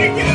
Break it!